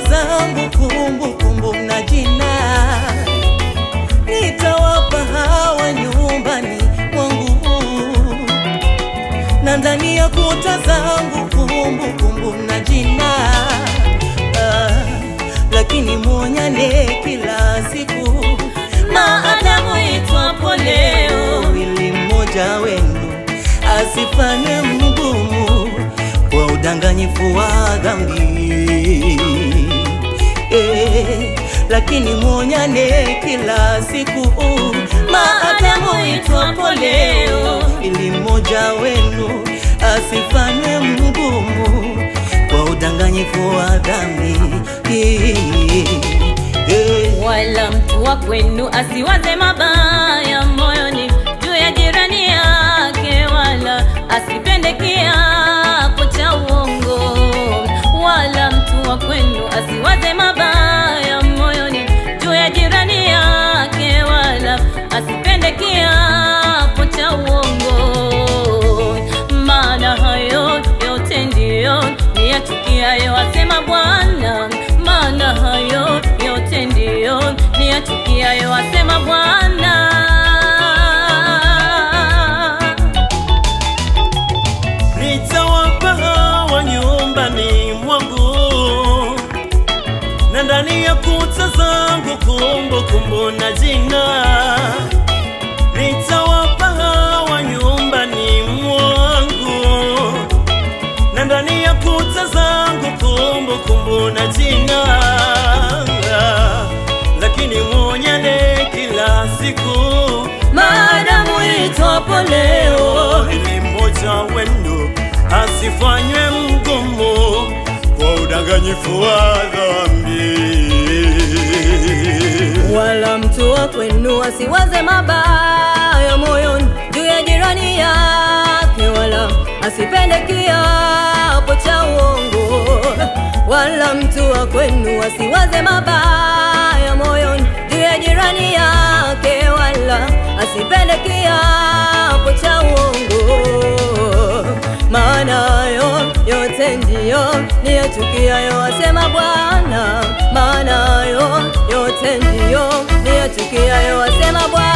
zangu kumbukumbu na jina, nitawapa hawa nyumbani mwangu. Na ndani ya kuta zangu kumbukumbu na jina. Ah, lakini mwonyane kila siku. Maadamu itwapo leo ili mmoja wenu asifanye mgumu. Kwa udanganyifu wa dhambi mwonyane kila siku. Maadamu itwapo leo ili mmoja wenu asifanye mgumu kwa udanganyifu wa dhambi. Eh, wala mtu wa kwenu asiwaze mabaya ndani ya kuta zangu kumbukumbu na jina. Nitawapa hawa nyumbani mwangu. Na ndani ya kuta zangu kumbukumbu na jina. Lakini mwonyane kila siku. Maadamu itwapo leo. Ili mmoja wenu asifanywe mgumu. Kwa udanganyifu wa dhambi. Wa kwenu asiwaze mabaya moyoni juu ya jirani yake, wala asipende kiapo cha uongo. Wala mtu wa kwenu asiwaze mabaya moyoni juu ya jirani yake, wala asipende kiapo cha uongo. Maana hayo yote ndiyo niyachukiayo, asema Bwana. Maana hayo yote ndiyo niyachukiayo, asema Bwana.